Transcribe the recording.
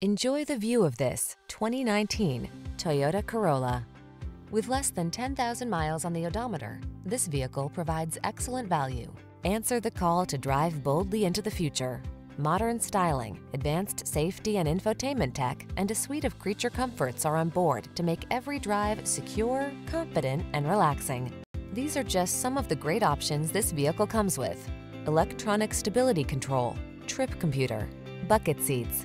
Enjoy the view of this 2019 Toyota Corolla. With less than 10,000 miles on the odometer, this vehicle provides excellent value. Answer the call to drive boldly into the future. Modern styling, advanced safety and infotainment tech, and a suite of creature comforts are on board to make every drive secure, confident, and relaxing. These are just some of the great options this vehicle comes with. Electronic stability control, trip computer, bucket seats,